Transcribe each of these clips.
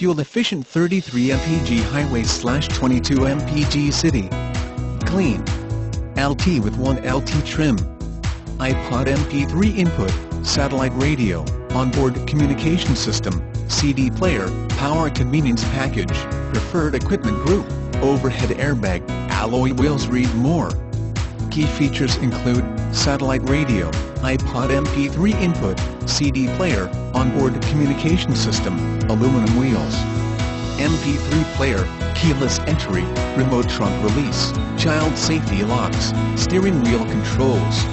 Fuel-efficient 33 mpg highway slash 22 mpg city. Clean. LT with 1 LT trim. iPod MP3 input, satellite radio, onboard communication system, CD player, power convenience package, preferred equipment group, overhead airbag, alloy wheels read more. Key features include, satellite radio, iPod MP3 input, CD player, onboard communication system, aluminum wheels, MP3 player, keyless entry, remote trunk release, child safety locks, steering wheel controls.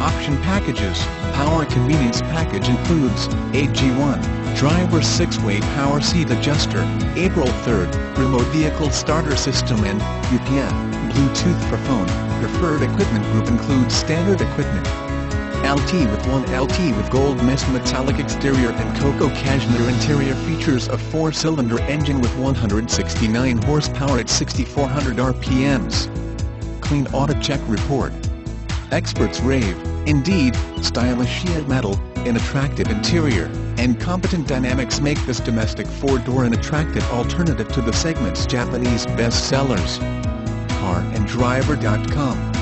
Option packages, power convenience package includes, AG1, driver 6-way power seat adjuster, April 3rd, remote vehicle starter system and, UPF, Bluetooth for phone, preferred equipment group includes standard equipment. LT with 1 LT with gold mist metallic exterior and cocoa cashmere interior features a 4-cylinder engine with 169 horsepower at 6400 RPMs. Clean Auto Check Report. Experts rave, indeed, stylish sheet metal, an attractive interior, and competent dynamics make this domestic four-door an attractive alternative to the segment's Japanese bestsellers. CarAndDriver.com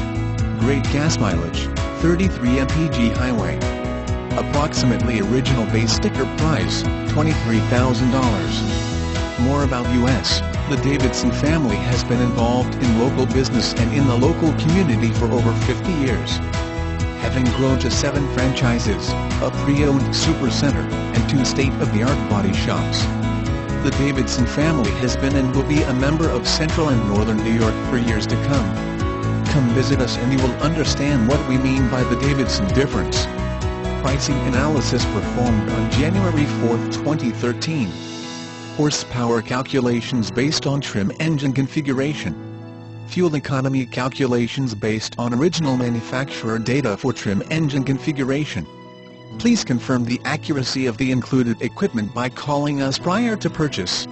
Great gas mileage, 33 mpg highway. Approximately original base sticker price, $23,000. More about U.S. The Davidson family has been involved in local business and in the local community for over 50 years. Having grown to seven franchises, a pre-owned supercenter, and two state-of-the-art body shops. The Davidson family has been and will be a member of Central and Northern New York for years to come. Come visit us and you will understand what we mean by the Davidson difference. Pricing analysis performed on January 4, 2013. Horsepower calculations based on trim engine configuration. Fuel economy calculations based on original manufacturer data for trim engine configuration. Please confirm the accuracy of the included equipment by calling us prior to purchase.